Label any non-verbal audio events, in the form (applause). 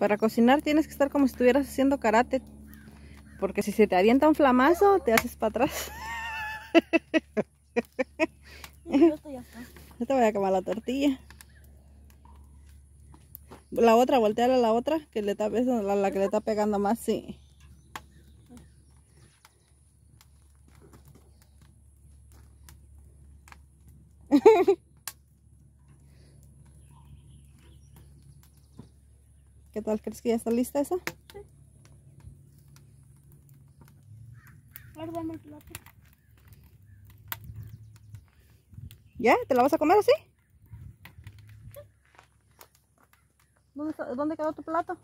Para cocinar tienes que estar como si estuvieras haciendo karate. Porque si se te avienta un flamazo, te haces para atrás. (laughs) Yo te voy a quemar la tortilla. La otra, volteala a la otra, que le está, la, la que le está pegando más, sí. (laughs) ¿Qué tal? ¿Crees que ya está lista esa? Ahora dame el plato. ¿Ya? ¿Te la vas a comer así? ¿Dónde, ¿Dónde quedó tu plato?